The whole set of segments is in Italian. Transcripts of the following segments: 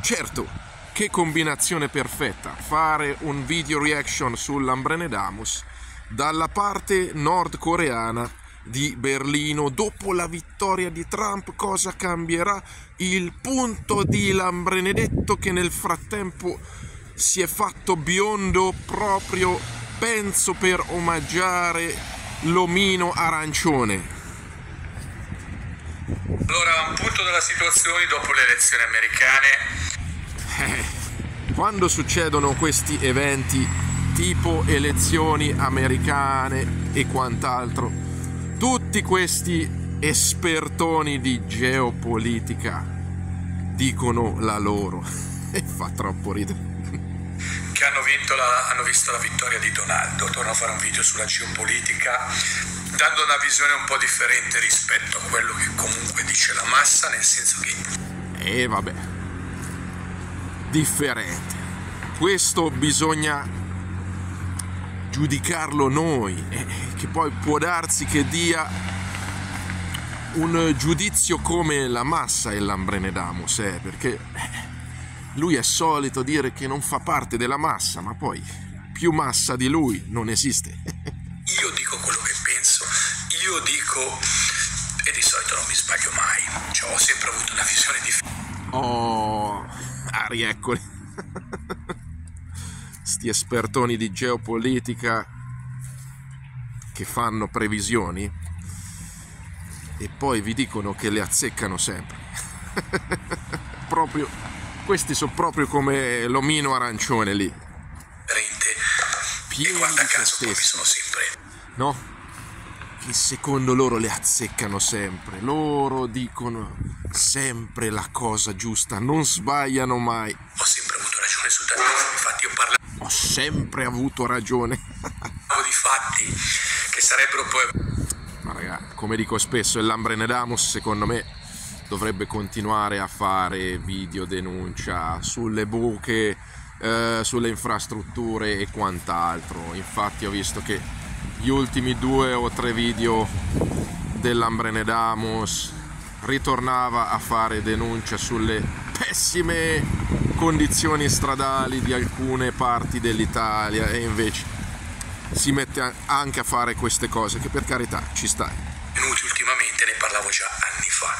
Certo, che combinazione perfetta. Fare un video reaction sull'Ambrenedamus dalla parte nordcoreana di Berlino. Dopo la vittoria di Trump cosa cambierà? Il punto di Lambrenedetto che nel frattempo si è fatto biondo proprio penso per omaggiare l'omino arancione allora un punto della situazione dopo le elezioni americane. Eh, quando succedono questi eventi tipo elezioni americane e quant'altro, tutti questi espertoni di geopolitica dicono la loro. E fa troppo ridere. Che hanno, la, hanno visto la vittoria di Donaldo, torno a fare un video sulla geopolitica dando una visione un po' differente rispetto a quello che comunque dice la massa, nel senso che... E eh, vabbè, differente. Questo bisogna giudicarlo noi, eh, che poi può darsi che dia un giudizio come la massa e l'Ambrenedamus, eh, perché lui è solito dire che non fa parte della massa, ma poi più massa di lui non esiste. Io dico e di solito non mi sbaglio mai, cioè, ho sempre avuto una visione differente. Oh, Ari, eccoli. Sti espertoni di geopolitica che fanno previsioni e poi vi dicono che le azzeccano sempre. proprio, questi sono proprio come l'omino arancione lì. Pieni e guarda caso poi mi sono sempre... No? Che secondo loro le azzeccano sempre. Loro dicono sempre la cosa giusta, non sbagliano mai. Ho sempre avuto ragione su cose, infatti io parlavo... Ho sempre avuto ragione. di fatti che sarebbero poi... Ma raga, come dico spesso, il Lambrenedamus secondo me dovrebbe continuare a fare video denuncia sulle buche, eh, sulle infrastrutture e quant'altro. Infatti ho visto che gli ultimi due o tre video dell'Ambrenedamus ritornava a fare denuncia sulle pessime condizioni stradali di alcune parti dell'Italia e invece si mette anche a fare queste cose che per carità ci stai. Ultimamente ne parlavo già anni fa,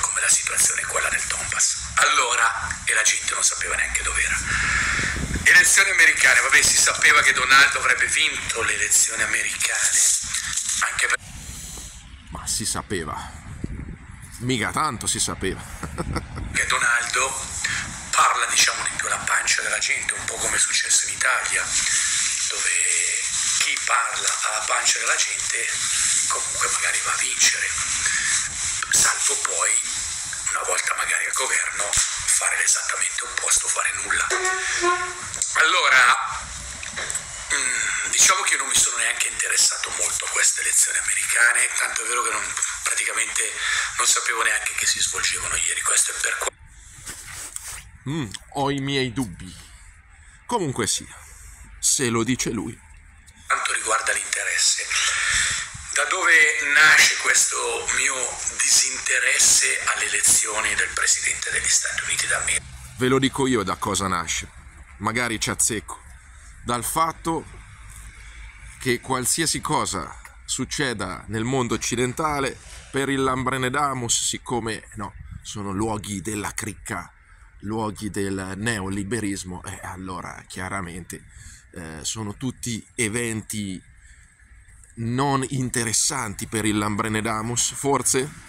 come la situazione è quella del Donbass. Allora, e la gente non sapeva neanche dove era Elezioni americane, vabbè si sapeva che Donaldo avrebbe vinto le elezioni americane, anche per... Ma si sapeva, mica tanto si sapeva. che Donaldo parla diciamo di più alla pancia della gente, un po' come è successo in Italia, dove chi parla alla pancia della gente comunque magari va a vincere, salvo poi, una volta magari al governo, fare l'esattamente opposto, fare nulla. Allora, mm, diciamo che io non mi sono neanche interessato molto a queste elezioni americane, tanto è vero che non, praticamente non sapevo neanche che si svolgevano ieri, questo è per questo. Mm, ho i miei dubbi. Comunque sia, se lo dice lui. Quanto riguarda l'interesse, da dove nasce questo mio disinteresse alle elezioni del Presidente degli Stati Uniti d'America? Ve lo dico io da cosa nasce, magari ci azzecco, dal fatto che qualsiasi cosa succeda nel mondo occidentale, per il Lambrenedamus, siccome no, sono luoghi della cricca, luoghi del neoliberismo, eh, allora chiaramente eh, sono tutti eventi non interessanti per il Lambrenedamus, forse?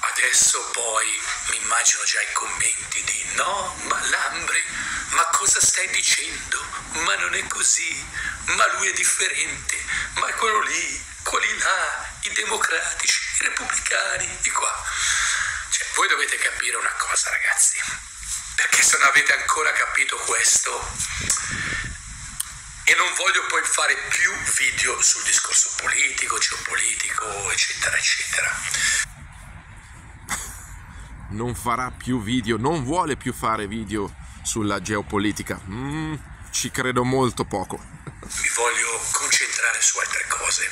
Adesso poi mi immagino già i commenti di no, ma Lambri, ma cosa stai dicendo? Ma non è così, ma lui è differente, ma è quello lì, quelli là, i democratici, i repubblicani, i qua. Cioè, voi dovete capire una cosa, ragazzi, perché se non avete ancora capito questo, e non voglio poi fare più video sul discorso politico, geopolitico, eccetera, eccetera. Non farà più video, non vuole più fare video sulla geopolitica. Mm, ci credo molto poco. Mi voglio concentrare su altre cose,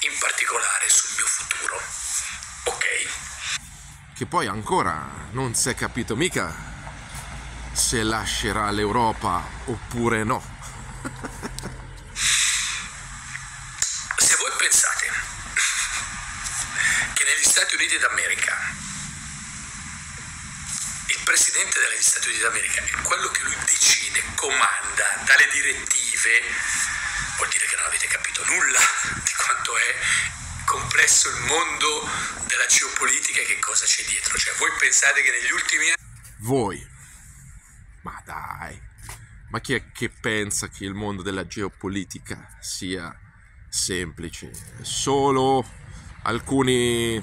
in particolare sul mio futuro. Ok? che poi ancora non si è capito mica se lascerà l'Europa oppure no. Se voi pensate che negli Stati Uniti d'America il presidente degli Stati Uniti d'America è quello che lui decide, comanda, dà le direttive, vuol dire che non avete capito nulla di quanto è complesso il mondo della geopolitica e che cosa c'è dietro. Cioè, voi pensate che negli ultimi anni... Voi, ma dai, ma chi è che pensa che il mondo della geopolitica sia semplice? Solo alcuni,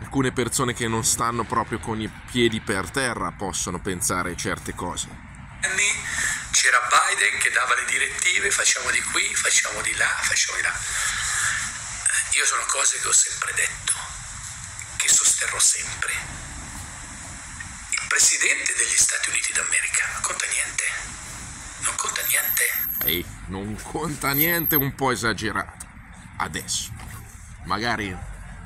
alcune persone che non stanno proprio con i piedi per terra possono pensare certe cose. C'era Biden che dava le direttive, facciamo di qui, facciamo di là, facciamo di là. Io sono cose che ho sempre detto, che sosterrò sempre. Il presidente degli Stati Uniti d'America non conta niente. Non conta niente. Ehi, non conta niente, un po' esagerato. Adesso. Magari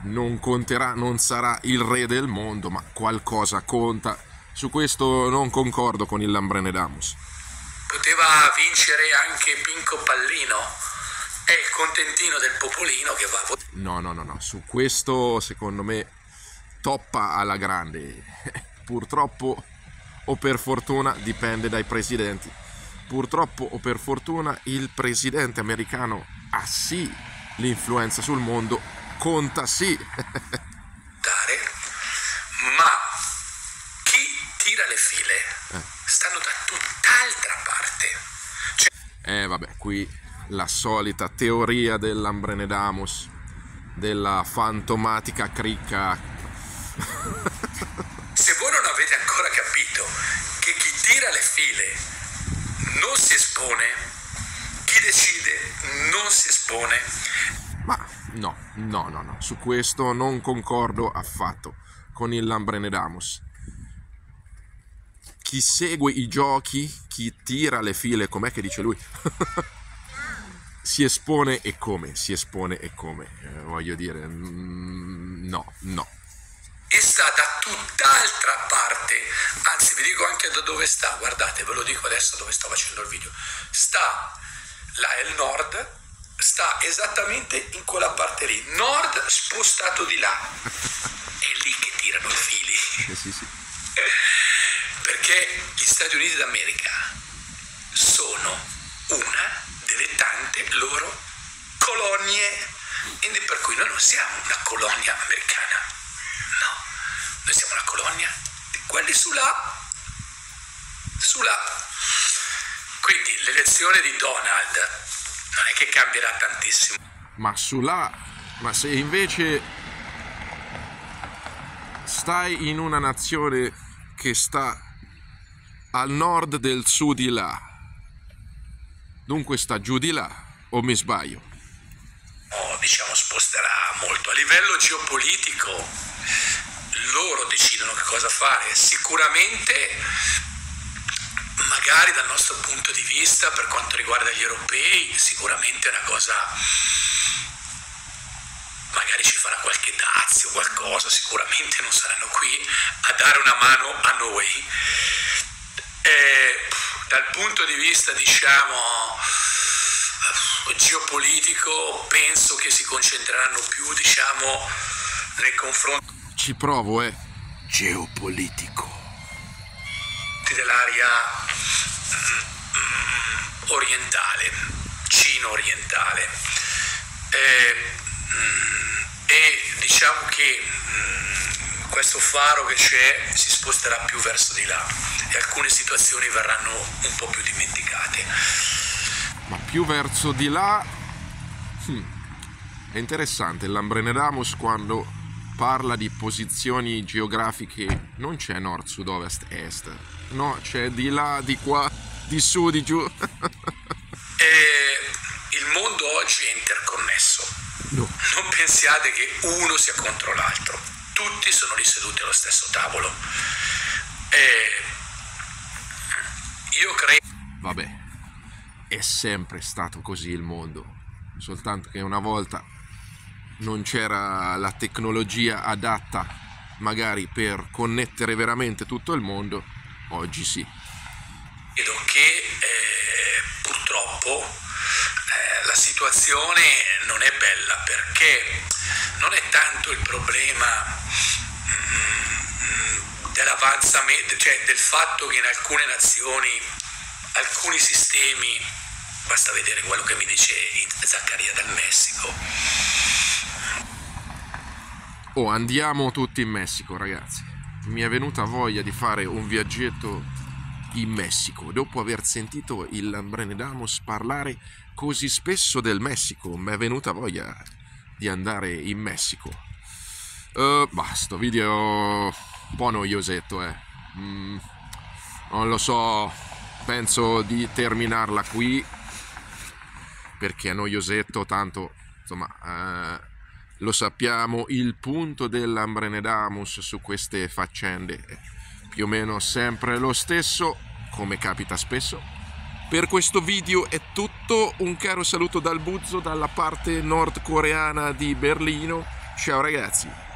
non conterà, non sarà il re del mondo, ma qualcosa conta. Su questo non concordo con il Lambrenedamus. Poteva vincere anche Pinco Pallino. È il contentino del popolino che va a votare. No, no, no, no, su questo secondo me toppa alla grande. Purtroppo o per fortuna dipende dai presidenti. Purtroppo o per fortuna il presidente americano ha sì l'influenza sul mondo, conta sì. dare, ma chi tira le file stanno da tutt'altra parte. Cioè, Eh vabbè, qui la solita teoria dell'Ambrenedamus, della fantomatica cricca. se voi non avete ancora capito che chi tira le file non si espone, chi decide non si espone, Ma no, no, no, no, su questo non concordo affatto con il Lambrenedamus. Chi segue i giochi, chi tira le file, com'è che dice lui? si espone e come? Si espone e come? Eh, voglio dire, mm, no, no. sta da tutt'altra parte. Anzi, vi dico anche da dove sta, guardate, ve lo dico adesso dove sto facendo il video. Sta, là è il nord, sta esattamente in quella parte lì. Nord spostato di là. È lì che tirano i fili. Eh, sì, sì. Perché gli Stati Uniti d'America sono una delle tante loro colonie, quindi per cui noi non siamo una colonia americana, no, noi siamo una colonia di quelli su là, su là. Quindi l'elezione di Donald non è che cambierà tantissimo. Ma su là, ma se invece stai in una nazione che sta al nord del su di là, dunque sta giù di là, o mi sbaglio? o, diciamo sposterà molto. A livello geopolitico loro decidono che cosa fare. Sicuramente, magari dal nostro punto di vista, per quanto riguarda gli europei, sicuramente è una cosa. Magari ci farà qualche dazio, qualcosa, sicuramente non saranno qui a dare una mano a noi. E, dal punto di vista, diciamo, geopolitico penso che si concentreranno più diciamo nei confronti Ci provo, eh. Geopolitico. Dell'area mm, mm, orientale cino orientale e, mm, e diciamo che questo faro che c'è si sposterà più verso di là e alcune situazioni verranno un po' più dimenticate. Ma più verso di là... Hmm. È interessante, l'Ambrenedamus quando parla di posizioni geografiche non c'è nord, sud, ovest, est. No, c'è di là, di qua, di su, di giù. E il mondo oggi è interconnesso. No. Non pensiate che uno sia contro l'altro. Tutti sono lì seduti allo stesso tavolo. E io credo Vabbè, è sempre stato così il mondo, soltanto che una volta non c'era la tecnologia adatta magari per connettere veramente tutto il mondo, oggi sì. Vedo che eh, purtroppo eh, la situazione non è bella perché non è tanto il problema mm, dell'avanzamento, cioè del fatto che in alcune nazioni, alcuni sistemi, basta vedere quello che mi dice Zaccaria dal Messico. Oh, andiamo tutti in Messico, ragazzi. Mi è venuta voglia di fare un viaggetto in Messico. Dopo aver sentito il Lambrenedamos parlare così spesso del Messico, mi è venuta voglia di andare in Messico. Uh, basta, video un po' noiosetto, eh. Mm, non lo so, penso di terminarla qui perché è noiosetto, tanto insomma eh, lo sappiamo, il punto dell'Ambrenedamus su queste faccende è più o meno sempre lo stesso, come capita spesso. Per questo video è tutto, un caro saluto dal Buzzo dalla parte nordcoreana di Berlino, ciao ragazzi!